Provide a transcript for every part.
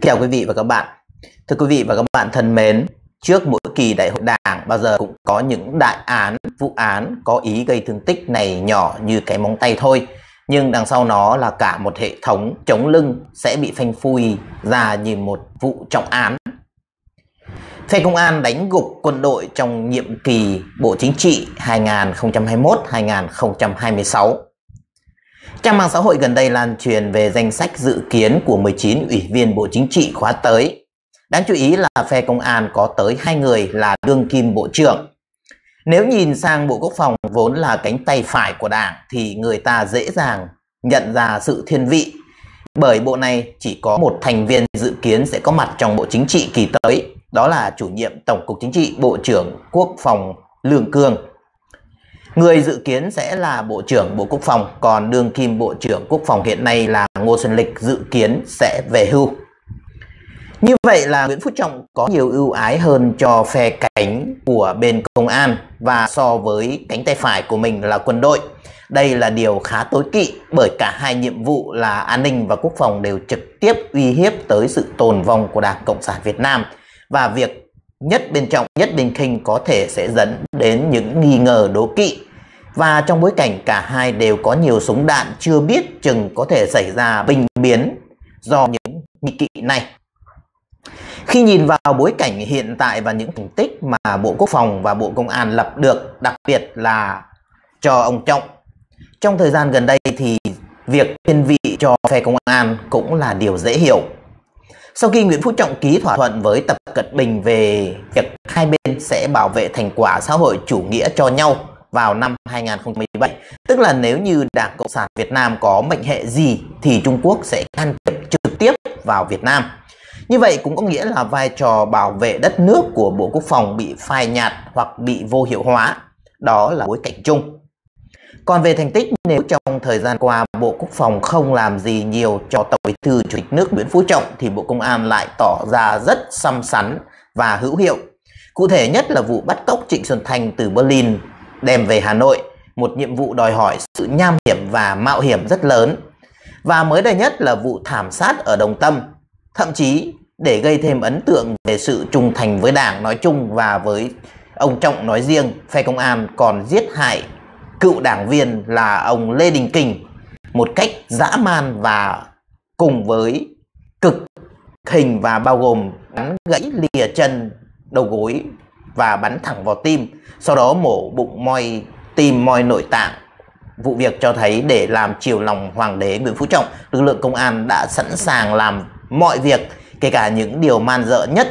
Chào quý vị và các bạn. Thưa quý vị và các bạn thân mến, trước mỗi kỳ đại hội đảng bao giờ cũng có những đại án, vụ án có ý gây thương tích này nhỏ như cái móng tay thôi. Nhưng đằng sau nó là cả một hệ thống chống lưng sẽ bị phanh phui ra như một vụ trọng án. Phe công an đánh gục quân đội trong nhiệm kỳ Bộ Chính trị 2021-2026. Trang mạng xã hội gần đây lan truyền về danh sách dự kiến của 19 ủy viên Bộ Chính trị khóa tới. Đáng chú ý là phe công an có tới hai người là đương kim bộ trưởng. Nếu nhìn sang Bộ Quốc phòng vốn là cánh tay phải của Đảng thì người ta dễ dàng nhận ra sự thiên vị. Bởi bộ này chỉ có một thành viên dự kiến sẽ có mặt trong Bộ Chính trị kỳ tới, đó là chủ nhiệm Tổng cục Chính trị Bộ trưởng Quốc phòng Lương Cương. Người dự kiến sẽ là Bộ trưởng Bộ Quốc phòng, còn đương kim Bộ trưởng Quốc phòng hiện nay là Ngô Xuân Lịch dự kiến sẽ về hưu. Như vậy là Nguyễn Phú Trọng có nhiều ưu ái hơn cho phe cánh của bên công an và so với cánh tay phải của mình là quân đội. Đây là điều khá tối kỵ bởi cả hai nhiệm vụ là an ninh và quốc phòng đều trực tiếp uy hiếp tới sự tồn vong của Đảng Cộng sản Việt Nam và việc nhất bên trọng nhất bên khinh có thể sẽ dẫn đến những nghi ngờ đố kỵ và trong bối cảnh cả hai đều có nhiều súng đạn chưa biết chừng có thể xảy ra binh biến do những nghi kỵ này. Khi nhìn vào bối cảnh hiện tại và những thành tích mà Bộ Quốc phòng và Bộ Công an lập được, đặc biệt là cho ông Trọng, trong thời gian gần đây thì việc thiên vị cho phe công an cũng là điều dễ hiểu. Sau khi Nguyễn Phú Trọng ký thỏa thuận với Tập Cận Bình về việc hai bên sẽ bảo vệ thành quả xã hội chủ nghĩa cho nhau vào năm 2017, tức là nếu như Đảng Cộng sản Việt Nam có mệnh hệ gì thì Trung Quốc sẽ can thiệp trực tiếp vào Việt Nam. Như vậy cũng có nghĩa là vai trò bảo vệ đất nước của Bộ Quốc phòng bị phai nhạt hoặc bị vô hiệu hóa. Đó là bối cảnh chung. Còn về thành tích, nếu trong thời gian qua Bộ Quốc phòng không làm gì nhiều cho Tổng bí thư Chủ tịch nước Nguyễn Phú Trọng thì Bộ Công an lại tỏ ra rất xăm sắn và hữu hiệu. Cụ thể nhất là vụ bắt cóc Trịnh Xuân Thanh từ Berlin đem về Hà Nội, một nhiệm vụ đòi hỏi sự nham hiểm và mạo hiểm rất lớn. Và mới đây nhất là vụ thảm sát ở Đồng Tâm, thậm chí để gây thêm ấn tượng về sự trung thành với Đảng nói chung và với ông Trọng nói riêng, phe công an còn giết hại cựu đảng viên là ông Lê Đình Kình một cách dã man và cùng với cực hình và bao gồm bắn gãy lìa chân, đầu gối và bắn thẳng vào tim, sau đó mổ bụng moi tim moi nội tạng. Vụ việc cho thấy để làm chiều lòng hoàng đế Nguyễn Phú Trọng, lực lượng công an đã sẵn sàng làm mọi việc, kể cả những điều man dợ nhất.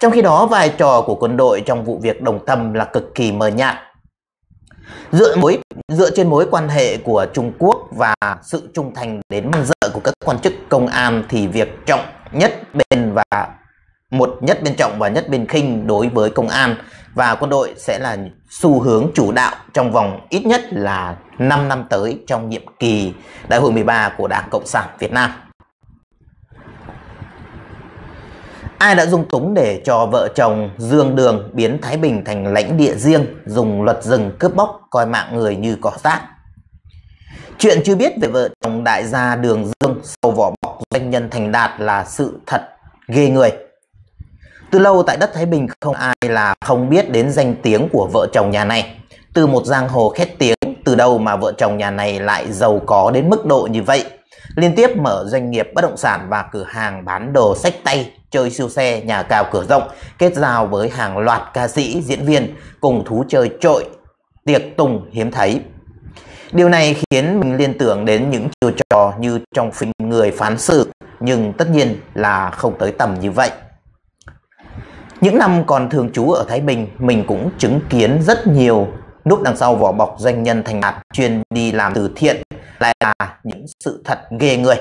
Trong khi đó, vai trò của quân đội trong vụ việc Đồng Tâm là cực kỳ mờ nhạt. Dựa, mối, dựa trên mối quan hệ của Trung Quốc và sự trung thành đến man dợ của các quan chức công an thì việc trọng nhất bên và một nhất bên trọng và nhất bên khinh đối với công an và quân đội sẽ là xu hướng chủ đạo trong vòng ít nhất là 5 năm tới trong nhiệm kỳ Đại hội 13 của Đảng Cộng sản Việt Nam. Ai đã dung túng để cho vợ chồng Dương Đường biến Thái Bình thành lãnh địa riêng, dùng luật rừng cướp bóc coi mạng người như cỏ rác? Chuyện chưa biết về vợ chồng đại gia Đường Dương sau vỏ bọc doanh nhân thành đạt là sự thật ghê người. Từ lâu tại đất Thái Bình không ai là không biết đến danh tiếng của vợ chồng nhà này. Từ một giang hồ khét tiếng, từ đâu mà vợ chồng nhà này lại giàu có đến mức độ như vậy? Liên tiếp mở doanh nghiệp bất động sản và cửa hàng bán đồ sách tay, chơi siêu xe, nhà cao cửa rộng, kết giao với hàng loạt ca sĩ, diễn viên cùng thú chơi trội, tiệc tùng hiếm thấy. Điều này khiến mình liên tưởng đến những chiêu trò như trong phim Người phán xử, nhưng tất nhiên là không tới tầm như vậy. Những năm còn thường trú ở Thái Bình, mình cũng chứng kiến rất nhiều núp đằng sau vỏ bọc doanh nhân thành đạt chuyên đi làm từ thiện lại là những sự thật ghê người.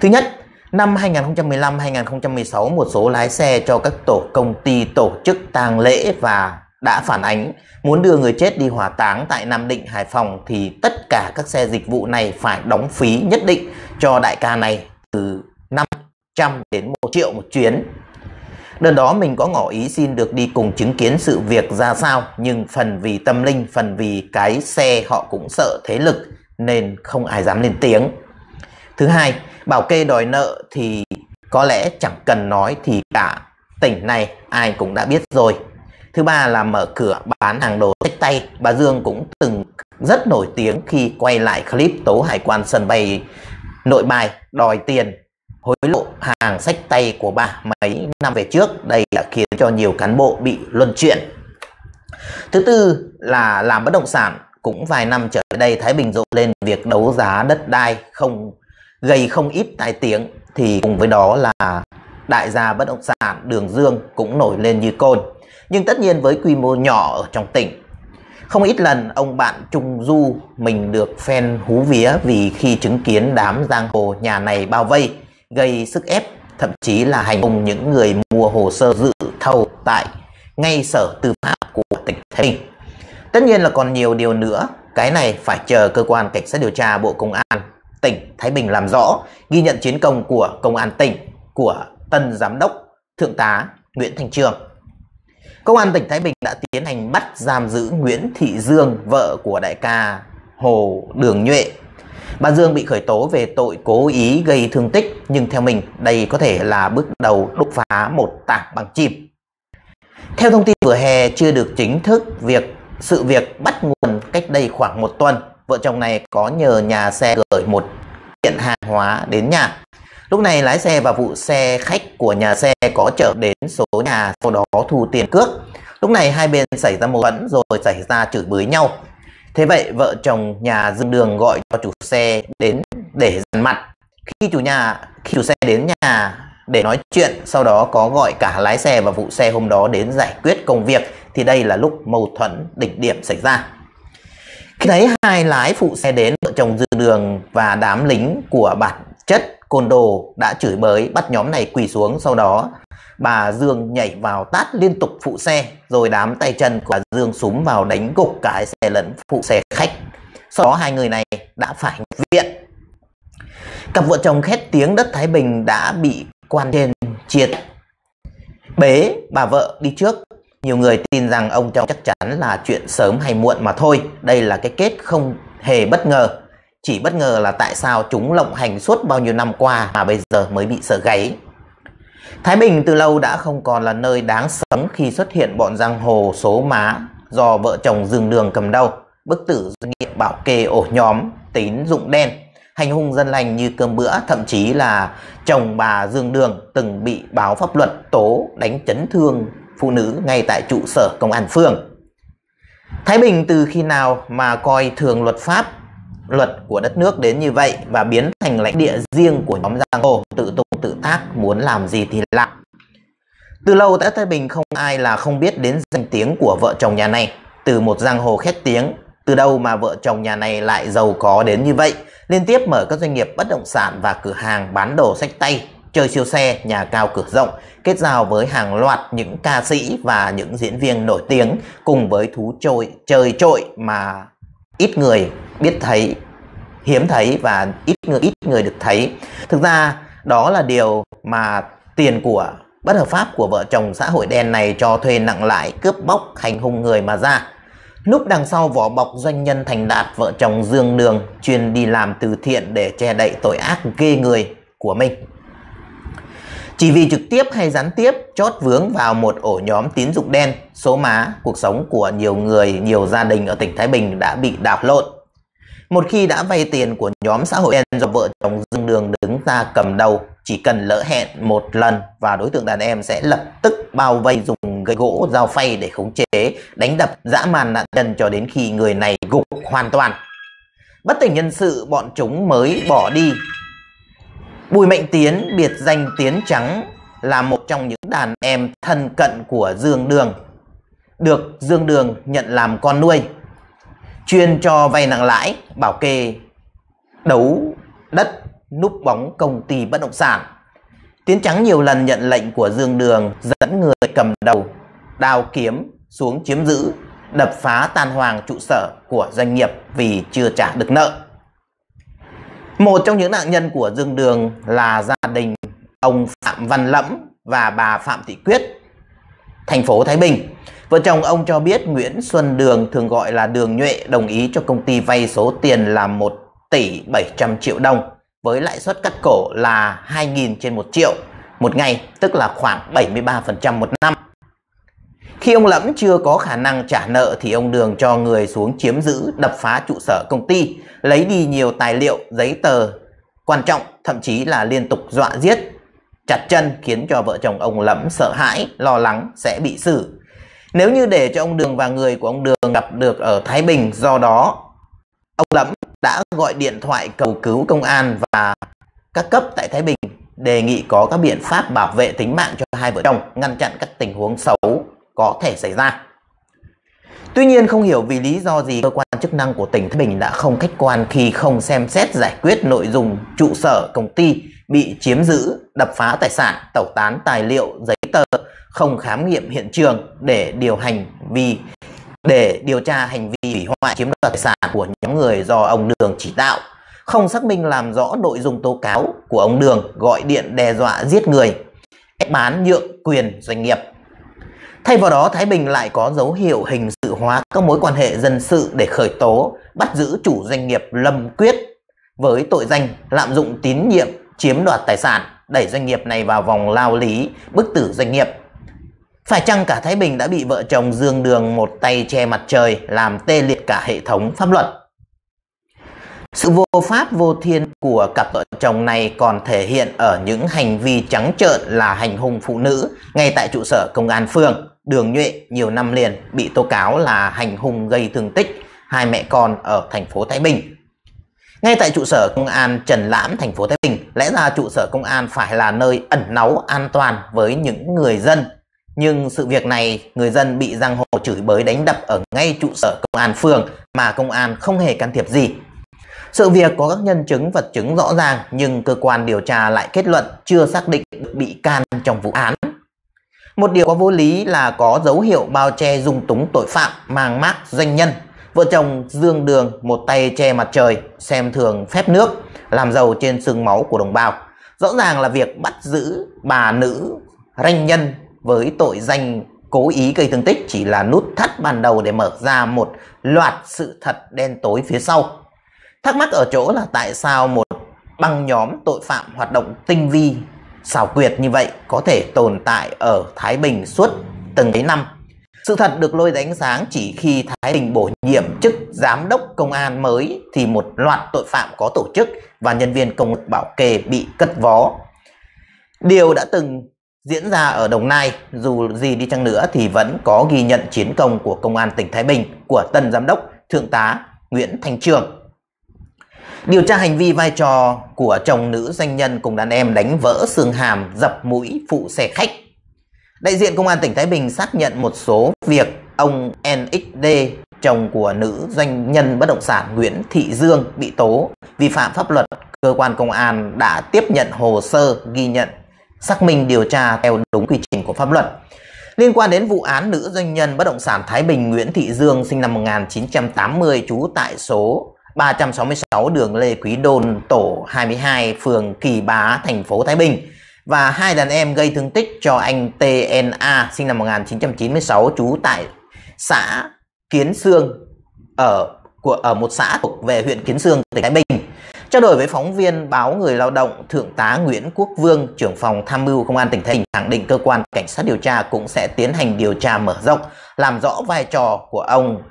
Thứ nhất, năm 2015-2016 một số lái xe cho các tổ công ty tổ chức tang lễ và đã phản ánh muốn đưa người chết đi hỏa táng tại Nam Định, Hải Phòng thì tất cả các xe dịch vụ này phải đóng phí nhất định cho đại ca này từ 500 đến 1 triệu một chuyến. Đợt đó mình có ngỏ ý xin được đi cùng chứng kiến sự việc ra sao nhưng phần vì tâm linh, phần vì cái xe họ cũng sợ thế lực nên không ai dám lên tiếng. Thứ hai, bảo kê đòi nợ thì có lẽ chẳng cần nói thì cả tỉnh này ai cũng đã biết rồi. Thứ ba là mở cửa bán hàng đồ sách tay. Bà Dương cũng từng rất nổi tiếng khi quay lại clip tố hải quan sân bay nội bài đòi tiền hối lộ hàng sách tay của bà mấy năm về trước. Đây đã khiến cho nhiều cán bộ bị luân chuyển. Thứ tư là làm bất động sản. Cũng vài năm trở lại đây Thái Bình rộ lên việc đấu giá đất đai không gây không ít tai tiếng thì cùng với đó là đại gia bất động sản Đường Dương cũng nổi lên như côn. Nhưng tất nhiên với quy mô nhỏ ở trong tỉnh. Không ít lần ông bạn Trung Du mình được phen hú vía vì khi chứng kiến đám giang hồ nhà này bao vây, gây sức ép, thậm chí là hành hung những người mua hồ sơ dự thầu tại ngay sở tư pháp của tỉnh Thái Bình. Tất nhiên là còn nhiều điều nữa, cái này phải chờ cơ quan cảnh sát điều tra Bộ Công an tỉnh Thái Bình làm rõ, ghi nhận chiến công của công an tỉnh, của tân giám đốc thượng tá Nguyễn Thành Trường. Công an tỉnh Thái Bình đã tiến hành bắt giam giữ Nguyễn Thị Dương, vợ của đại ca Hồ Đường Nhuệ. Bà Dương bị khởi tố về tội cố ý gây thương tích, nhưng theo mình đây có thể là bước đầu đúc phá một tảng bằng chim. Theo thông tin vừa hè chưa được chính thức, việc sự việc bắt nguồn cách đây khoảng một tuần. Vợ chồng này có nhờ nhà xe gửi một kiện hàng hóa đến nhà. Lúc này lái xe và vụ xe khách của nhà xe có chở đến số nhà, sau đó thu tiền cước. Lúc này hai bên xảy ra mâu thuẫn rồi xảy ra chửi bới nhau. Thế vậy, vợ chồng nhà Dương Đường gọi cho chủ xe đến để dằn mặt. Khi chủ nhà, khi chủ xe đến nhà để nói chuyện, sau đó có gọi cả lái xe và vụ xe hôm đó đến giải quyết công việc thì đây là lúc mâu thuẫn đỉnh điểm xảy ra. Khi thấy hai lái phụ xe đến, vợ chồng dư Đường và đám lính của bản chất côn đồ đã chửi bới bắt nhóm này quỳ xuống sau đó bà Dương nhảy vào tát liên tục phụ xe rồi đám tay chân của bà Dương súng vào đánh gục cái xe lẫn phụ xe khách sau đó hai người này đã phải nhập viện cặp vợ chồng khét tiếng đất Thái Bình đã bị quan trên triệt. Bế bà vợ đi trước. Nhiều người tin rằng ông chồng chắc chắn là chuyện sớm hay muộn mà thôi. Đây là cái kết không hề bất ngờ. Chỉ bất ngờ là tại sao chúng lộng hành suốt bao nhiêu năm qua mà bây giờ mới bị sợ gáy. Thái Bình từ lâu đã không còn là nơi đáng sống khi xuất hiện bọn giang hồ số má do vợ chồng Dương Đường cầm đầu, bức tử doanh nghiệp bảo kê ổ nhóm, tín dụng đen, hành hung dân lành như cơm bữa, thậm chí là chồng bà Dương Đường từng bị báo pháp luật tố đánh chấn thương phụ nữ ngay tại trụ sở công an phường. Thái Bình từ khi nào mà coi thường luật pháp luật của đất nước đến như vậy và biến thành lãnh địa riêng của nhóm giang hồ tự tung tự tác muốn làm gì thì làm. Từ lâu tại Thái Bình không ai là không biết đến danh tiếng của vợ chồng nhà này. Từ một giang hồ khét tiếng, từ đâu mà vợ chồng nhà này lại giàu có đến như vậy, liên tiếp mở các doanh nghiệp bất động sản và cửa hàng bán đồ sách tay, chơi siêu xe, nhà cao cửa rộng, kết giao với hàng loạt những ca sĩ và những diễn viên nổi tiếng cùng với thú trôi chơi trội mà ít người biết thấy hiếm thấy và ít người ít người được thấy. Thực ra đó là điều mà tiền của bất hợp pháp của vợ chồng xã hội đen này cho thuê nặng lãi cướp bóc hành hung người mà ra núp đằng sau vỏ bọc doanh nhân thành đạt vợ chồng dương đường chuyên đi làm từ thiện để che đậy tội ác ghê người của mình chỉ vì trực tiếp hay gián tiếp chót vướng vào một ổ nhóm tín dụng đen, số má, cuộc sống của nhiều người, nhiều gia đình ở tỉnh Thái Bình đã bị đảo lộn. Một khi đã vay tiền của nhóm xã hội đen do vợ chồng Dương Đường đứng ra cầm đầu, chỉ cần lỡ hẹn một lần và đối tượng đàn em sẽ lập tức bao vây dùng gậy gỗ, dao phay để khống chế, đánh đập dã man nạn nhân cho đến khi người này gục hoàn toàn. Bất tỉnh nhân sự bọn chúng mới bỏ đi Bùi Mạnh Tiến, biệt danh Tiến Trắng, là một trong những đàn em thân cận của Dương Đường, được Dương Đường nhận làm con nuôi, chuyên cho vay nặng lãi, bảo kê, đấu đất, núp bóng công ty bất động sản. Tiến Trắng nhiều lần nhận lệnh của Dương Đường dẫn người cầm đầu, đào kiếm xuống chiếm giữ, đập phá tan hoàng trụ sở của doanh nghiệp vì chưa trả được nợ. Một trong những nạn nhân của Dương Đường là gia đình ông Phạm Văn Lẫm và bà Phạm Thị Quyết, thành phố Thái Bình. Vợ chồng ông cho biết Nguyễn Xuân Đường thường gọi là Đường Nhuệ đồng ý cho công ty vay số tiền là 1 tỷ 700 triệu đồng với lãi suất cắt cổ là 2.000 trên 1 triệu một ngày, tức là khoảng 73% một năm. Khi ông Lẫm chưa có khả năng trả nợ thì ông Đường cho người xuống chiếm giữ, đập phá trụ sở công ty, lấy đi nhiều tài liệu, giấy tờ quan trọng, thậm chí là liên tục dọa giết, chặt chân khiến cho vợ chồng ông Lẫm sợ hãi, lo lắng sẽ bị xử. Nếu như để cho ông Đường và người của ông Đường gặp được ở Thái Bình, do đó ông Lẫm đã gọi điện thoại cầu cứu công an và các cấp tại Thái Bình đề nghị có các biện pháp bảo vệ tính mạng cho hai vợ chồng, ngăn chặn các tình huống xấu có thể xảy ra. Tuy nhiên không hiểu vì lý do gì cơ quan chức năng của tỉnh Thái Bình đã không khách quan khi không xem xét giải quyết nội dung trụ sở công ty bị chiếm giữ, đập phá tài sản, tẩu tán tài liệu, giấy tờ, không khám nghiệm hiện trường để điều hành vì để điều tra hành vi hủy hoại chiếm đoạt tài sản của những người do ông Đường chỉ đạo, không xác minh làm rõ nội dung tố cáo của ông Đường gọi điện đe dọa giết người, ép bán nhượng quyền doanh nghiệp Thay vào đó, Thái Bình lại có dấu hiệu hình sự hóa các mối quan hệ dân sự để khởi tố, bắt giữ chủ doanh nghiệp Lâm Quyết với tội danh lạm dụng tín nhiệm, chiếm đoạt tài sản, đẩy doanh nghiệp này vào vòng lao lý, bức tử doanh nghiệp. Phải chăng cả Thái Bình đã bị vợ chồng Dương Đường một tay che mặt trời làm tê liệt cả hệ thống pháp luật? Sự vô pháp vô thiên của cặp vợ chồng này còn thể hiện ở những hành vi trắng trợn là hành hung phụ nữ ngay tại trụ sở công an phường. Đường Nhuệ nhiều năm liền bị tố cáo là hành hung gây thương tích hai mẹ con ở thành phố Thái Bình. Ngay tại trụ sở công an Trần Lãm, thành phố Thái Bình, lẽ ra trụ sở công an phải là nơi ẩn náu an toàn với những người dân. Nhưng sự việc này, người dân bị giang hồ chửi bới đánh đập ở ngay trụ sở công an phường mà công an không hề can thiệp gì. Sự việc có các nhân chứng vật chứng rõ ràng nhưng cơ quan điều tra lại kết luận chưa xác định bị can trong vụ án. Một điều có vô lý là có dấu hiệu bao che dung túng tội phạm mang mác doanh nhân. Vợ chồng Dương Đường một tay che mặt trời, xem thường phép nước, làm giàu trên sương máu của đồng bào. Rõ ràng là việc bắt giữ bà nữ ranh nhân với tội danh cố ý gây thương tích chỉ là nút thắt ban đầu để mở ra một loạt sự thật đen tối phía sau. Thắc mắc ở chỗ là tại sao một băng nhóm tội phạm hoạt động tinh vi, xảo quyệt như vậy có thể tồn tại ở Thái Bình suốt từng ấy năm. Sự thật được lôi đánh sáng chỉ khi Thái Bình bổ nhiệm chức giám đốc công an mới thì một loạt tội phạm có tổ chức và nhân viên công bảo kê bị cất vó. Điều đã từng diễn ra ở Đồng Nai, dù gì đi chăng nữa thì vẫn có ghi nhận chiến công của công an tỉnh Thái Bình của tân giám đốc Thượng tá Nguyễn Thành Trường Điều tra hành vi vai trò của chồng nữ doanh nhân cùng đàn em đánh vỡ xương hàm, dập mũi, phụ xe khách. Đại diện Công an tỉnh Thái Bình xác nhận một số việc ông NXD, chồng của nữ doanh nhân bất động sản Nguyễn Thị Dương bị tố vi phạm pháp luật. Cơ quan công an đã tiếp nhận hồ sơ ghi nhận, xác minh điều tra theo đúng quy trình của pháp luật. Liên quan đến vụ án nữ doanh nhân bất động sản Thái Bình Nguyễn Thị Dương sinh năm 1980 trú tại số 366 đường Lê Quý Đôn, tổ 22, phường Kỳ Bá, thành phố Thái Bình và hai đàn em gây thương tích cho anh TNA sinh năm 1996 trú tại xã Kiến Sương ở của ở một xã thuộc về huyện Kiến Sương, tỉnh Thái Bình. Trao đổi với phóng viên báo Người Lao động, Thượng tá Nguyễn Quốc Vương, trưởng phòng tham mưu Công an tỉnh Thái Bình khẳng định cơ quan cảnh sát điều tra cũng sẽ tiến hành điều tra mở rộng, làm rõ vai trò của ông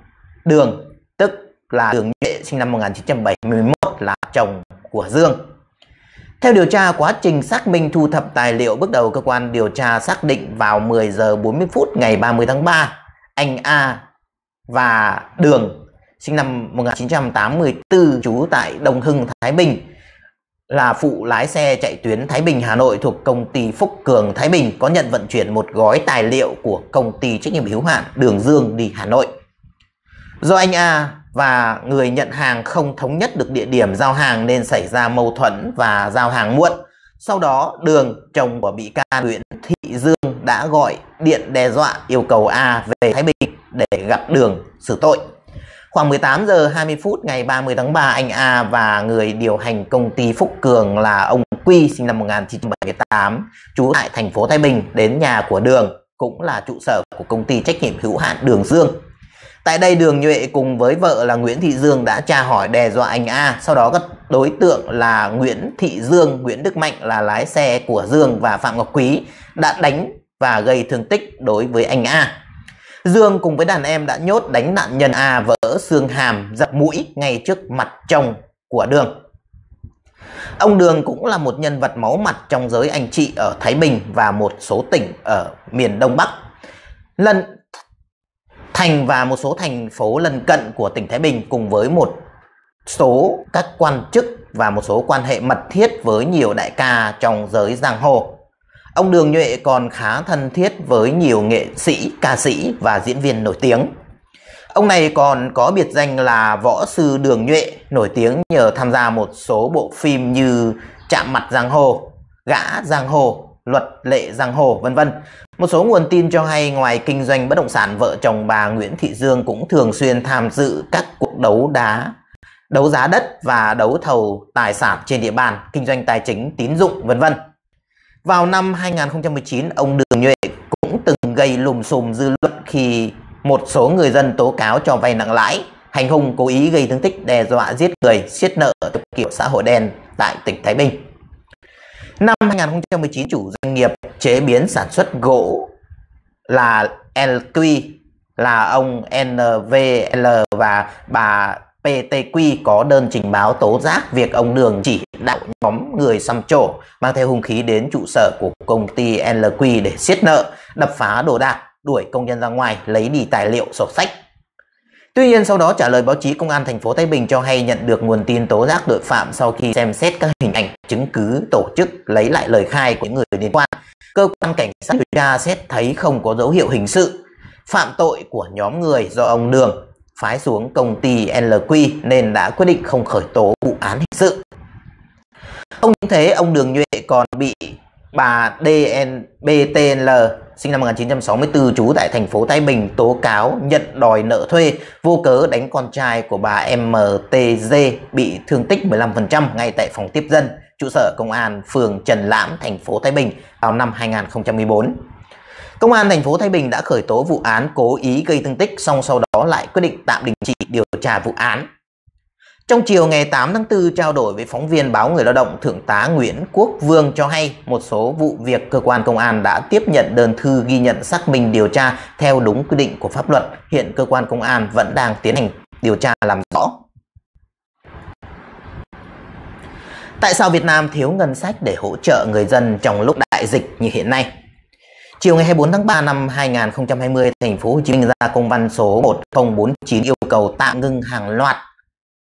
Đường, là Đường Nhuệ sinh năm 1971 là chồng của Dương. Theo điều tra, quá trình xác minh thu thập tài liệu bước đầu cơ quan điều tra xác định vào 10 giờ 40 phút ngày 30 tháng 3, anh A và Đường sinh năm 1984 trú tại Đồng Hưng, Thái Bình là phụ lái xe chạy tuyến Thái Bình Hà Nội thuộc công ty Phúc Cường Thái Bình có nhận vận chuyển một gói tài liệu của công ty trách nhiệm hữu hạn Đường Dương đi Hà Nội. Do anh A và người nhận hàng không thống nhất được địa điểm giao hàng nên xảy ra mâu thuẫn và giao hàng muộn. Sau đó, Đường, chồng của bị can Nguyễn Thị Dương đã gọi điện đe dọa yêu cầu A về Thái Bình để gặp Đường xử tội. Khoảng 18 giờ 20 phút ngày 30 tháng 3, anh A và người điều hành công ty Phúc Cường là ông Quy sinh năm 1978, trú tại thành phố Thái Bình đến nhà của Đường, cũng là trụ sở của công ty trách nhiệm hữu hạn Đường Dương Tại đây Đường Nhuệ cùng với vợ là Nguyễn Thị Dương đã tra hỏi đe dọa anh A. Sau đó các đối tượng là Nguyễn Thị Dương, Nguyễn Đức Mạnh là lái xe của Dương và Phạm Ngọc Quý đã đánh và gây thương tích đối với anh A. Dương cùng với đàn em đã nhốt đánh nạn nhân A vỡ xương hàm, dập mũi ngay trước mặt chồng của Đường. Ông Đường cũng là một nhân vật máu mặt trong giới anh chị ở Thái Bình và một số tỉnh ở miền Đông Bắc. Lần thành và một số thành phố lân cận của tỉnh Thái Bình cùng với một số các quan chức và một số quan hệ mật thiết với nhiều đại ca trong giới giang hồ. Ông Đường Nhuệ còn khá thân thiết với nhiều nghệ sĩ, ca sĩ và diễn viên nổi tiếng. Ông này còn có biệt danh là Võ Sư Đường Nhuệ, nổi tiếng nhờ tham gia một số bộ phim như Chạm Mặt Giang Hồ, Gã Giang Hồ, Luật Lệ Giang Hồ, vân vân. Một số nguồn tin cho hay ngoài kinh doanh bất động sản, vợ chồng bà Nguyễn Thị Dương cũng thường xuyên tham dự các cuộc đấu đá, đấu giá đất và đấu thầu tài sản trên địa bàn, kinh doanh tài chính, tín dụng, vân vân. Vào năm 2019, ông Đường Nhuệ cũng từng gây lùm xùm dư luận khi một số người dân tố cáo cho vay nặng lãi, hành hung cố ý gây thương tích, đe dọa giết người, siết nợ theo kiểu xã hội đen tại tỉnh Thái Bình. Năm 2019, chủ doanh nghiệp chế biến sản xuất gỗ là LQ là ông NVL và bà PTQ có đơn trình báo tố giác việc ông Đường chỉ đạo nhóm người xăm trổ mang theo hung khí đến trụ sở của công ty LQ để siết nợ, đập phá đồ đạc, đuổi công nhân ra ngoài lấy đi tài liệu sổ sách. Tuy nhiên sau đó trả lời báo chí công an thành phố Thái Bình cho hay nhận được nguồn tin tố giác tội phạm sau khi xem xét các hình ảnh chứng cứ tổ chức lấy lại lời khai của những người liên quan. Cơ quan cảnh sát điều tra xét thấy không có dấu hiệu hình sự phạm tội của nhóm người do ông Đường phái xuống công ty LQ nên đã quyết định không khởi tố vụ án hình sự. Không những thế, ông Đường Nhuệ còn bị bà DNBTL sinh năm 1964 trú tại thành phố Thái Bình, tố cáo nhận đòi nợ thuê, vô cớ đánh con trai của bà MTG bị thương tích 15% ngay tại phòng tiếp dân, trụ sở công an phường Trần Lãm, thành phố Thái Bình vào năm 2014. Công an thành phố Thái Bình đã khởi tố vụ án cố ý gây thương tích, song sau đó lại quyết định tạm đình chỉ điều tra vụ án. Trong chiều ngày 8 tháng 4 trao đổi với phóng viên báo Người Lao động, Thượng tá Nguyễn Quốc Vương cho hay một số vụ việc cơ quan công an đã tiếp nhận đơn thư ghi nhận xác minh điều tra theo đúng quy định của pháp luật. Hiện cơ quan công an vẫn đang tiến hành điều tra làm rõ. Tại sao Việt Nam thiếu ngân sách để hỗ trợ người dân trong lúc đại dịch như hiện nay? Chiều ngày 24 tháng 3 năm 2020, thành phố Hồ Chí Minh ra công văn số 1049 yêu cầu tạm ngưng hàng loạt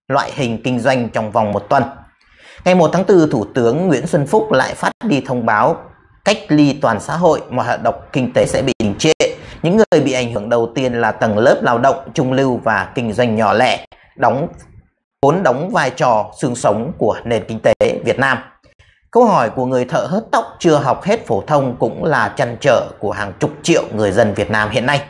loại hình kinh doanh trong vòng một tuần. Ngày 1 tháng 4, Thủ tướng Nguyễn Xuân Phúc lại phát đi thông báo cách ly toàn xã hội, mọi hoạt động kinh tế sẽ bị đình trệ. Những người bị ảnh hưởng đầu tiên là tầng lớp lao động, trung lưu và kinh doanh nhỏ lẻ, đóng vốn đóng vai trò xương sống của nền kinh tế Việt Nam. Câu hỏi của người thợ hớt tóc chưa học hết phổ thông cũng là chăn trở của hàng chục triệu người dân Việt Nam hiện nay.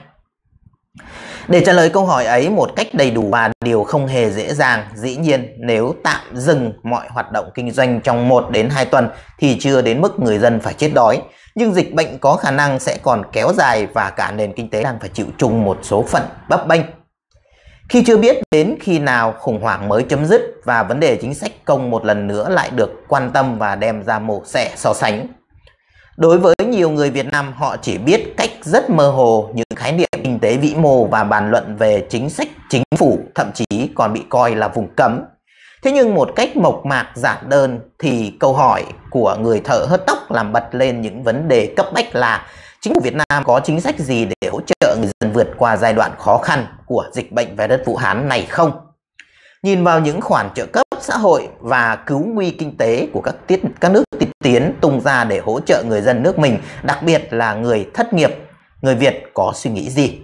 Để trả lời câu hỏi ấy một cách đầy đủ và điều không hề dễ dàng, dĩ nhiên nếu tạm dừng mọi hoạt động kinh doanh trong 1 đến 2 tuần thì chưa đến mức người dân phải chết đói. Nhưng dịch bệnh có khả năng sẽ còn kéo dài và cả nền kinh tế đang phải chịu chung một số phận bấp bênh. Khi chưa biết đến khi nào khủng hoảng mới chấm dứt và vấn đề chính sách công một lần nữa lại được quan tâm và đem ra mổ xẻ so sánh. Đối với nhiều người Việt Nam, họ chỉ biết cách rất mơ hồ những khái niệm kinh tế vĩ mô và bàn luận về chính sách chính phủ, thậm chí còn bị coi là vùng cấm. Thế nhưng một cách mộc mạc giản đơn thì câu hỏi của người thợ hớt tóc làm bật lên những vấn đề cấp bách là chính phủ Việt Nam có chính sách gì để hỗ trợ người dân vượt qua giai đoạn khó khăn của dịch bệnh về đất Vũ Hán này không? Nhìn vào những khoản trợ cấp xã hội và cứu nguy kinh tế của các tiết các nước tiên tiến tung ra để hỗ trợ người dân nước mình, đặc biệt là người thất nghiệp, người Việt có suy nghĩ gì?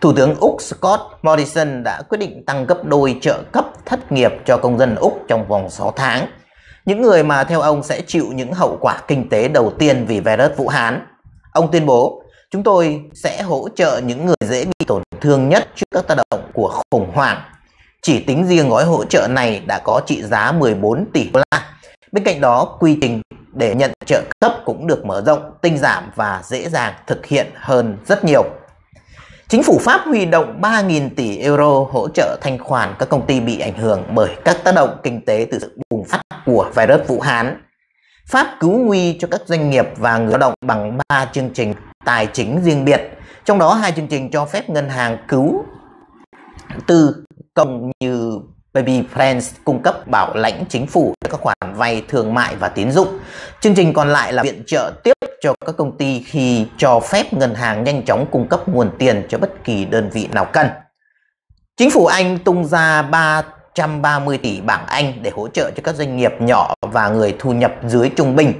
Thủ tướng Úc Scott Morrison đã quyết định tăng gấp đôi trợ cấp thất nghiệp cho công dân Úc trong vòng 6 tháng. Những người mà theo ông sẽ chịu những hậu quả kinh tế đầu tiên vì virus Vũ Hán. Ông tuyên bố, chúng tôi sẽ hỗ trợ những người dễ bị tổn thương nhất trước các tác động của khủng hoảng chỉ tính riêng gói hỗ trợ này đã có trị giá 14 tỷ đô la. Bên cạnh đó, quy trình để nhận trợ cấp cũng được mở rộng, tinh giảm và dễ dàng thực hiện hơn rất nhiều. Chính phủ Pháp huy động 3.000 tỷ euro hỗ trợ thanh khoản các công ty bị ảnh hưởng bởi các tác động kinh tế từ sự bùng phát của virus Vũ Hán. Pháp cứu nguy cho các doanh nghiệp và người lao động bằng 3 chương trình tài chính riêng biệt, trong đó hai chương trình cho phép ngân hàng cứu tư công như Baby Friends cung cấp bảo lãnh chính phủ cho các khoản vay thương mại và tín dụng. Chương trình còn lại là viện trợ tiếp cho các công ty khi cho phép ngân hàng nhanh chóng cung cấp nguồn tiền cho bất kỳ đơn vị nào cần. Chính phủ Anh tung ra 330 tỷ bảng Anh để hỗ trợ cho các doanh nghiệp nhỏ và người thu nhập dưới trung bình.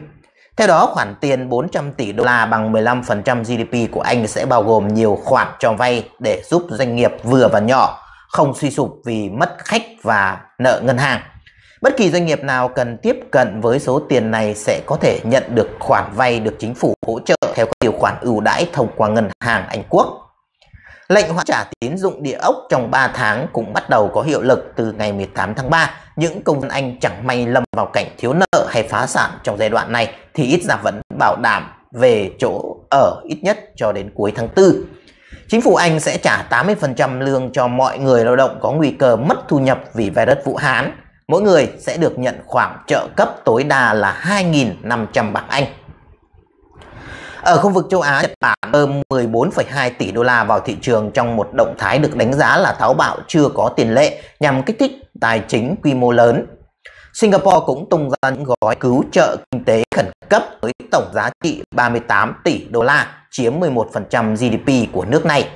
Theo đó, khoản tiền 400 tỷ đô la bằng 15% GDP của Anh sẽ bao gồm nhiều khoản cho vay để giúp doanh nghiệp vừa và nhỏ không suy sụp vì mất khách và nợ ngân hàng. Bất kỳ doanh nghiệp nào cần tiếp cận với số tiền này sẽ có thể nhận được khoản vay được chính phủ hỗ trợ theo các điều khoản ưu đãi thông qua ngân hàng Anh Quốc. Lệnh hoãn trả tín dụng địa ốc trong 3 tháng cũng bắt đầu có hiệu lực từ ngày 18 tháng 3. Những công dân Anh chẳng may lâm vào cảnh thiếu nợ hay phá sản trong giai đoạn này thì ít ra vẫn bảo đảm về chỗ ở ít nhất cho đến cuối tháng 4. Chính phủ Anh sẽ trả 80% lương cho mọi người lao động có nguy cơ mất thu nhập vì virus Vũ Hán. Mỗi người sẽ được nhận khoản trợ cấp tối đa là 2.500 bảng Anh. Ở khu vực châu Á, Nhật Bản bơm 14,2 tỷ đô la vào thị trường trong một động thái được đánh giá là táo bạo chưa có tiền lệ nhằm kích thích tài chính quy mô lớn. Singapore cũng tung ra những gói cứu trợ kinh tế khẩn cấp với tổng giá trị 38 tỷ đô la, chiếm 11% GDP của nước này.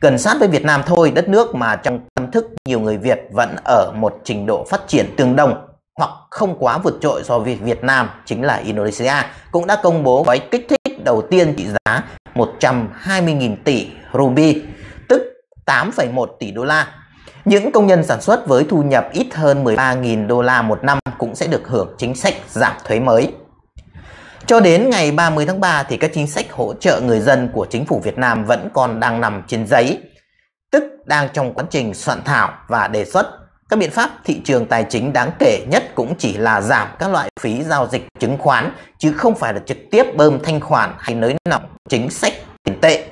Gần sát với Việt Nam thôi, đất nước mà trong tâm thức nhiều người Việt vẫn ở một trình độ phát triển tương đồng hoặc không quá vượt trội so với Việt Nam chính là Indonesia cũng đã công bố gói kích thích đầu tiên trị giá 120.000 tỷ ruby, tức 8,1 tỷ đô la. Những công nhân sản xuất với thu nhập ít hơn 13.000 đô la một năm cũng sẽ được hưởng chính sách giảm thuế mới. Cho đến ngày 30 tháng 3 thì các chính sách hỗ trợ người dân của chính phủ Việt Nam vẫn còn đang nằm trên giấy, tức đang trong quá trình soạn thảo và đề xuất. Các biện pháp thị trường tài chính đáng kể nhất cũng chỉ là giảm các loại phí giao dịch chứng khoán chứ không phải là trực tiếp bơm thanh khoản hay nới lỏng chính sách tiền tệ.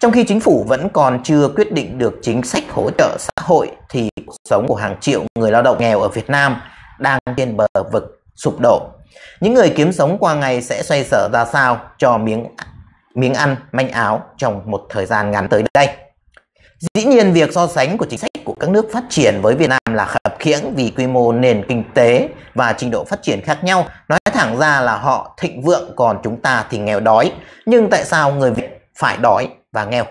Trong khi chính phủ vẫn còn chưa quyết định được chính sách hỗ trợ xã hội thì cuộc sống của hàng triệu người lao động nghèo ở Việt Nam đang trên bờ vực sụp đổ. Những người kiếm sống qua ngày sẽ xoay sở ra sao cho miếng miếng ăn, manh áo trong một thời gian ngắn tới đây. Dĩ nhiên việc so sánh của chính sách của các nước phát triển với Việt Nam là khập khiễng vì quy mô nền kinh tế và trình độ phát triển khác nhau. Nói thẳng ra là họ thịnh vượng còn chúng ta thì nghèo đói. Nhưng tại sao người Việt phải đói và nghèo?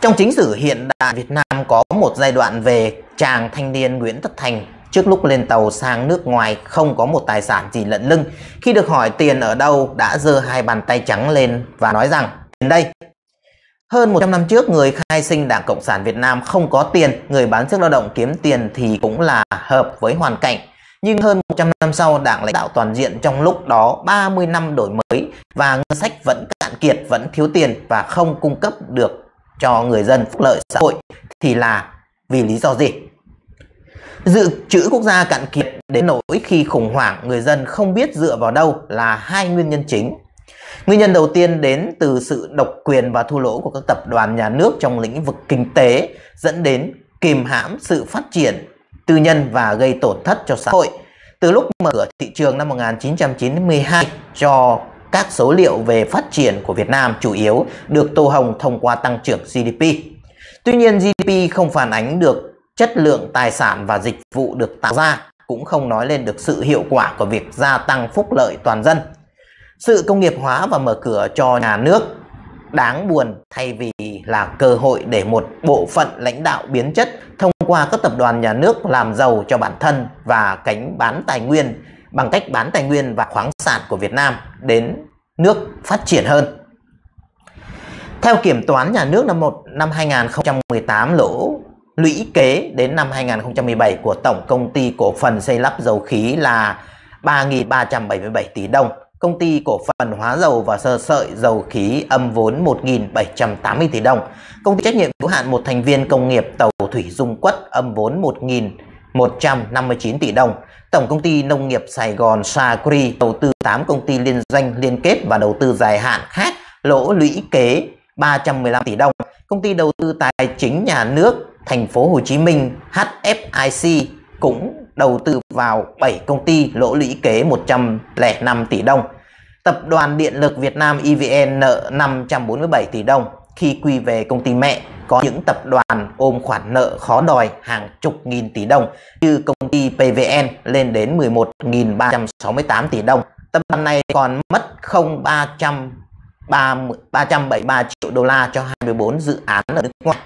Trong chính sử hiện đại Việt Nam có một giai đoạn về chàng thanh niên Nguyễn Tất Thành trước lúc lên tàu sang nước ngoài không có một tài sản gì lận lưng. Khi được hỏi tiền ở đâu đã giơ hai bàn tay trắng lên và nói rằng tiền đây. Hơn 100 năm trước, người khai sinh Đảng Cộng sản Việt Nam không có tiền, người bán sức lao động kiếm tiền thì cũng là hợp với hoàn cảnh. Nhưng hơn 100 năm sau, Đảng lãnh đạo toàn diện trong lúc đó 30 năm đổi mới và ngân sách vẫn cạn kiệt, vẫn thiếu tiền và không cung cấp được cho người dân phúc lợi xã hội thì là vì lý do gì? Dự trữ quốc gia cạn kiệt đến nỗi khi khủng hoảng, người dân không biết dựa vào đâu là hai nguyên nhân chính. Nguyên nhân đầu tiên đến từ sự độc quyền và thua lỗ của các tập đoàn nhà nước trong lĩnh vực kinh tế, dẫn đến kìm hãm sự phát triển tư nhân và gây tổn thất cho xã hội. Từ lúc mở cửa thị trường năm 1992 cho các số liệu về phát triển của Việt Nam chủ yếu được tô hồng thông qua tăng trưởng GDP. Tuy nhiên GDP không phản ánh được chất lượng tài sản và dịch vụ được tạo ra cũng không nói lên được sự hiệu quả của việc gia tăng phúc lợi toàn dân. Sự công nghiệp hóa và mở cửa cho nhà nước đáng buồn thay vì là cơ hội để một bộ phận lãnh đạo biến chất thông qua các tập đoàn nhà nước làm giàu cho bản thân và cánh bán tài nguyên bằng cách bán tài nguyên và khoáng sản của Việt Nam đến nước phát triển hơn. Theo kiểm toán nhà nước năm 1 năm 2018 lỗ lũy kế đến năm 2017 của Tổng Công ty Cổ phần Xây lắp Dầu khí là 3.377 tỷ đồng. Công ty Cổ phần Hóa dầu và Sơ sợi Dầu khí âm vốn 1.780 tỷ đồng. Công ty trách nhiệm hữu hạn một thành viên công nghiệp tàu thủy Dung Quất âm vốn 1.159 tỷ đồng. Tổng công ty Nông nghiệp Sài Gòn Sacri đầu tư 8 công ty liên doanh, liên kết và đầu tư dài hạn khác lỗ lũy kế 315 tỷ đồng. Công ty đầu tư tài chính nhà nước thành phố Hồ Chí Minh HFIC cũng đầu tư vào 7 công ty lỗ lũy kế 105 tỷ đồng. Tập đoàn Điện lực Việt Nam EVN nợ 547 tỷ đồng khi quy về công ty mẹ có những tập đoàn ôm khoản nợ khó đòi hàng chục nghìn tỷ đồng, như công ty PVN lên đến 11.368 tỷ đồng. Tập đoàn này còn mất không 300 373 triệu đô la cho 24 dự án ở nước ngoài.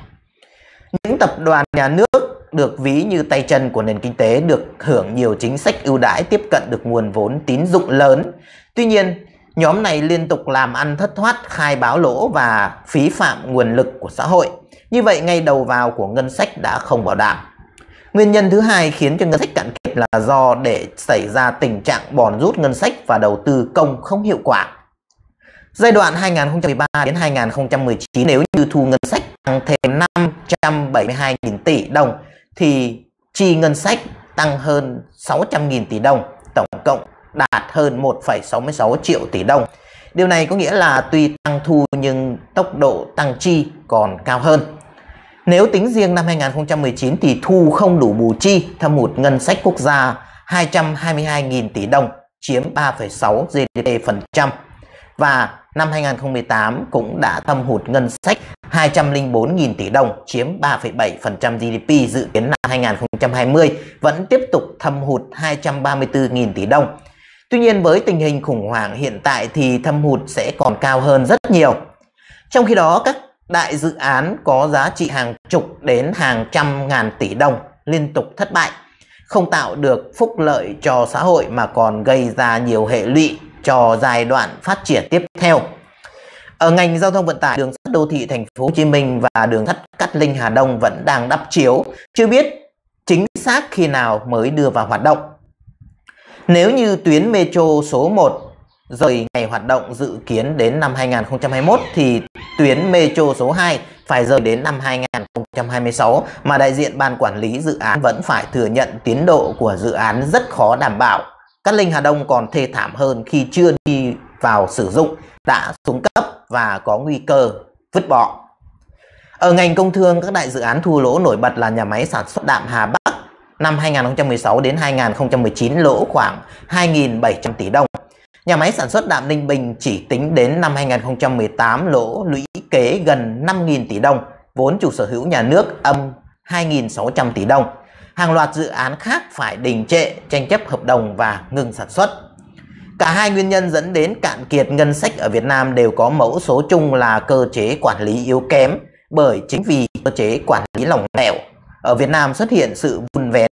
Những tập đoàn nhà nước được ví như tay chân của nền kinh tế được hưởng nhiều chính sách ưu đãi tiếp cận được nguồn vốn tín dụng lớn. Tuy nhiên, nhóm này liên tục làm ăn thất thoát, khai báo lỗ và phí phạm nguồn lực của xã hội. Như vậy, ngay đầu vào của ngân sách đã không bảo đảm. Nguyên nhân thứ hai khiến cho ngân sách cạn kiệt là do để xảy ra tình trạng bòn rút ngân sách và đầu tư công không hiệu quả. Giai đoạn 2013 đến 2019 nếu như thu ngân sách tăng thêm 172.000 tỷ đồng thì chi ngân sách tăng hơn 600.000 tỷ đồng, tổng cộng đạt hơn 1,66 triệu tỷ đồng. Điều này có nghĩa là tuy tăng thu nhưng tốc độ tăng chi còn cao hơn. Nếu tính riêng năm 2019 thì thu không đủ bù chi, thâm hụt ngân sách quốc gia 222.000 tỷ đồng, chiếm 3,6 GDP phần trăm. Và năm 2018 cũng đã thâm hụt ngân sách 204.000 tỷ đồng, chiếm 3,7% GDP dự kiến năm 2020 vẫn tiếp tục thâm hụt 234.000 tỷ đồng. Tuy nhiên với tình hình khủng hoảng hiện tại thì thâm hụt sẽ còn cao hơn rất nhiều. Trong khi đó các đại dự án có giá trị hàng chục đến hàng trăm ngàn tỷ đồng liên tục thất bại, không tạo được phúc lợi cho xã hội mà còn gây ra nhiều hệ lụy cho giai đoạn phát triển tiếp theo. Ở ngành giao thông vận tải, đường sắt đô thị thành phố Hồ Chí Minh và đường sắt Cát Linh Hà Đông vẫn đang đắp chiếu, chưa biết chính xác khi nào mới đưa vào hoạt động. Nếu như tuyến metro số 1 rời ngày hoạt động dự kiến đến năm 2021 thì tuyến metro số 2 phải rời đến năm 2026 mà đại diện ban quản lý dự án vẫn phải thừa nhận tiến độ của dự án rất khó đảm bảo. Cát Linh Hà Đông còn thê thảm hơn khi chưa đi vào sử dụng đã xuống cấp và có nguy cơ vứt bỏ. Ở ngành công thương, các đại dự án thua lỗ nổi bật là nhà máy sản xuất đạm Hà Bắc năm 2016 đến 2019 lỗ khoảng 2.700 tỷ đồng. Nhà máy sản xuất đạm Ninh Bình chỉ tính đến năm 2018 lỗ lũy kế gần 5.000 tỷ đồng, vốn chủ sở hữu nhà nước âm 2.600 tỷ đồng. Hàng loạt dự án khác phải đình trệ, tranh chấp hợp đồng và ngừng sản xuất. Cả hai nguyên nhân dẫn đến cạn kiệt ngân sách ở Việt Nam đều có mẫu số chung là cơ chế quản lý yếu kém bởi chính vì cơ chế quản lý lỏng lẻo ở Việt Nam xuất hiện sự vun vén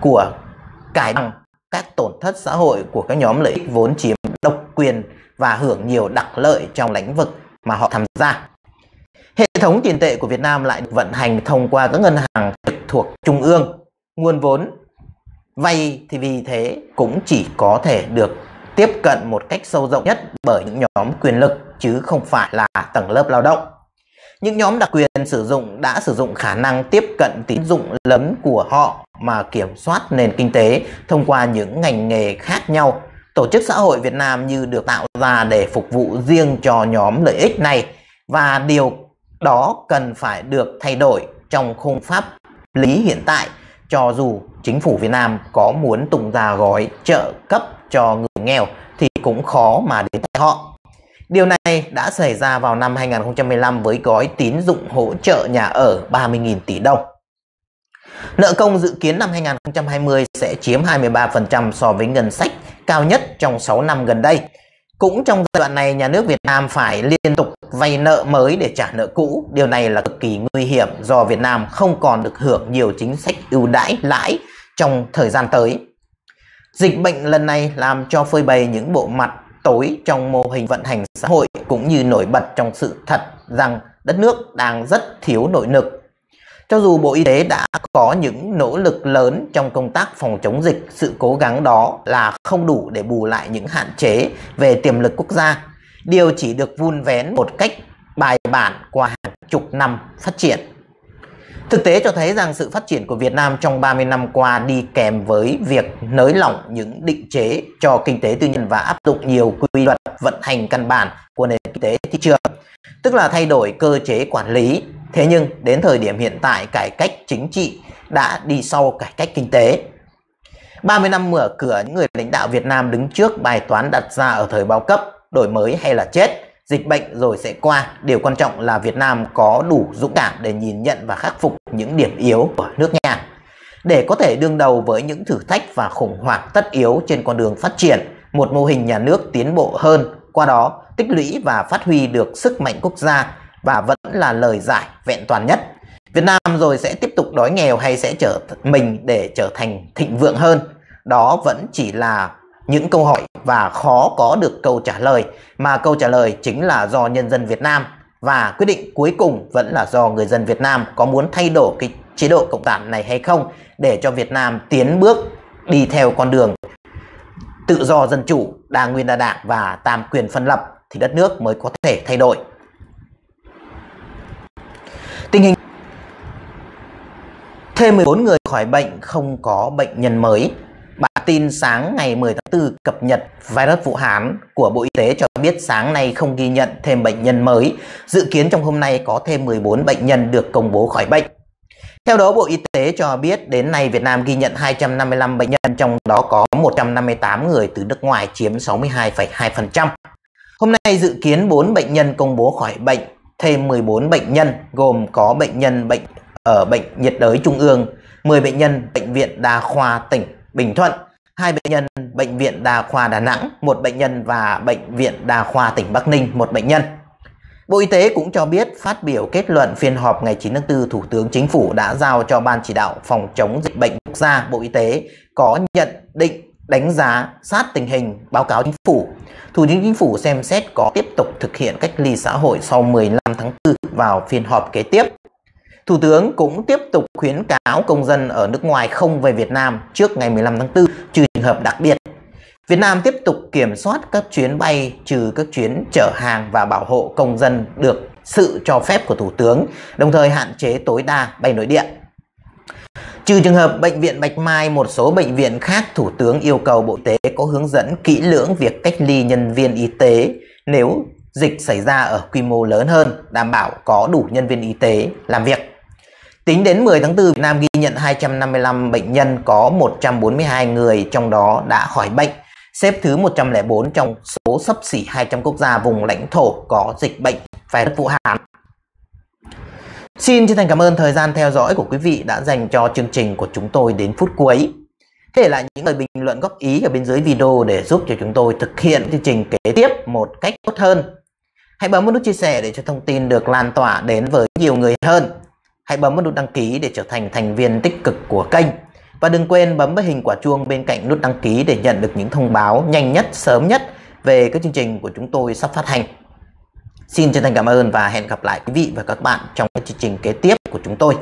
của cải bằng các tổn thất xã hội của các nhóm lợi ích vốn chiếm độc quyền và hưởng nhiều đặc lợi trong lĩnh vực mà họ tham gia. Hệ thống tiền tệ của Việt Nam lại được vận hành thông qua các ngân hàng trực thuộc trung ương. Nguồn vốn vay thì vì thế cũng chỉ có thể được tiếp cận một cách sâu rộng nhất bởi những nhóm quyền lực, chứ không phải là tầng lớp lao động. Những nhóm đặc quyền sử dụng đã sử dụng khả năng tiếp cận tín dụng lớn của họ mà kiểm soát nền kinh tế thông qua những ngành nghề khác nhau. Tổ chức xã hội Việt Nam như được tạo ra để phục vụ riêng cho nhóm lợi ích này, và điều đó cần phải được thay đổi trong khung pháp lý hiện tại cho dù chính phủ Việt Nam có muốn tung ra gói trợ cấp cho người nghèo thì cũng khó mà đến tay họ. Điều này đã xảy ra vào năm 2015 với gói tín dụng hỗ trợ nhà ở 30.000 tỷ đồng. Nợ công dự kiến năm 2020 sẽ chiếm 23% so với ngân sách cao nhất trong 6 năm gần đây. Cũng trong giai đoạn này, nhà nước Việt Nam phải liên tục vay nợ mới để trả nợ cũ. Điều này là cực kỳ nguy hiểm do Việt Nam không còn được hưởng nhiều chính sách ưu đãi lãi trong thời gian tới. Dịch bệnh lần này làm cho phơi bày những bộ mặt tối trong mô hình vận hành xã hội cũng như nổi bật trong sự thật rằng đất nước đang rất thiếu nội lực. Cho dù Bộ Y tế đã có những nỗ lực lớn trong công tác phòng chống dịch, sự cố gắng đó là không đủ để bù lại những hạn chế về tiềm lực quốc gia. Điều chỉ được vun vén một cách bài bản qua hàng chục năm phát triển. Thực tế cho thấy rằng sự phát triển của Việt Nam trong 30 năm qua đi kèm với việc nới lỏng những định chế cho kinh tế tư nhân và áp dụng nhiều quy luật vận hành căn bản của nền kinh tế thị trường, tức là thay đổi cơ chế quản lý. Thế nhưng đến thời điểm hiện tại cải cách chính trị đã đi sau cải cách kinh tế. 30 năm mở cửa những người lãnh đạo Việt Nam đứng trước bài toán đặt ra ở thời bao cấp, đổi mới hay là chết, dịch bệnh rồi sẽ qua. Điều quan trọng là Việt Nam có đủ dũng cảm để nhìn nhận và khắc phục những điểm yếu của nước nhà. Để có thể đương đầu với những thử thách và khủng hoảng tất yếu trên con đường phát triển, một mô hình nhà nước tiến bộ hơn, qua đó tích lũy và phát huy được sức mạnh quốc gia và vẫn là lời giải vẹn toàn nhất. Việt Nam rồi sẽ tiếp tục đói nghèo hay sẽ trở mình để trở thành thịnh vượng hơn? Đó vẫn chỉ là những câu hỏi và khó có được câu trả lời mà câu trả lời chính là do nhân dân Việt Nam và quyết định cuối cùng vẫn là do người dân Việt Nam có muốn thay đổi cái chế độ cộng sản này hay không để cho Việt Nam tiến bước đi theo con đường tự do dân chủ, đa nguyên đa đảng và tam quyền phân lập thì đất nước mới có thể thay đổi. Tình hình thêm 14 người khỏi bệnh không có bệnh nhân mới. Bản tin sáng ngày 10 tháng 4 cập nhật virus Vũ Hán của Bộ Y tế cho biết sáng nay không ghi nhận thêm bệnh nhân mới. Dự kiến trong hôm nay có thêm 14 bệnh nhân được công bố khỏi bệnh. Theo đó, Bộ Y tế cho biết đến nay Việt Nam ghi nhận 255 bệnh nhân, trong đó có 158 người từ nước ngoài chiếm 62,2%. Hôm nay dự kiến 4 bệnh nhân công bố khỏi bệnh, thêm 14 bệnh nhân gồm có bệnh nhân bệnh ở Bệnh nhiệt đới Trung ương, 10 bệnh nhân Bệnh viện Đa khoa tỉnh Bình Thuận, hai bệnh nhân Bệnh viện Đa khoa Đà Nẵng, một bệnh nhân và Bệnh viện Đa khoa tỉnh Bắc Ninh, một bệnh nhân. Bộ Y tế cũng cho biết phát biểu kết luận phiên họp ngày 9 tháng 4, Thủ tướng Chính phủ đã giao cho Ban chỉ đạo phòng chống dịch bệnh quốc gia Bộ Y tế có nhận định đánh giá sát tình hình báo cáo chính phủ. Thủ tướng Chính phủ xem xét có tiếp tục thực hiện cách ly xã hội sau 15 tháng 4 vào phiên họp kế tiếp. Thủ tướng cũng tiếp tục khuyến cáo công dân ở nước ngoài không về Việt Nam trước ngày 15 tháng 4 trừ trường hợp đặc biệt. Việt Nam tiếp tục kiểm soát các chuyến bay trừ các chuyến chở hàng và bảo hộ công dân được sự cho phép của Thủ tướng, đồng thời hạn chế tối đa bay nội địa. Trừ trường hợp bệnh viện Bạch Mai, một số bệnh viện khác Thủ tướng yêu cầu Bộ Y tế có hướng dẫn kỹ lưỡng việc cách ly nhân viên y tế nếu dịch xảy ra ở quy mô lớn hơn, đảm bảo có đủ nhân viên y tế làm việc. Tính đến 10 tháng 4, Việt Nam ghi nhận 255 bệnh nhân có 142 người trong đó đã khỏi bệnh, xếp thứ 104 trong số sấp xỉ 200 quốc gia vùng lãnh thổ có dịch bệnh virus Vũ Hán. Xin chân thành cảm ơn thời gian theo dõi của quý vị đã dành cho chương trình của chúng tôi đến phút cuối. Để lại những lời bình luận góp ý ở bên dưới video để giúp cho chúng tôi thực hiện chương trình kế tiếp một cách tốt hơn. Hãy bấm vào nút chia sẻ để cho thông tin được lan tỏa đến với nhiều người hơn. Hãy bấm vào nút đăng ký để trở thành thành viên tích cực của kênh. Và đừng quên bấm vào hình quả chuông bên cạnh nút đăng ký để nhận được những thông báo nhanh nhất, sớm nhất về các chương trình của chúng tôi sắp phát hành. Xin chân thành cảm ơn và hẹn gặp lại quý vị và các bạn trong các chương trình kế tiếp của chúng tôi.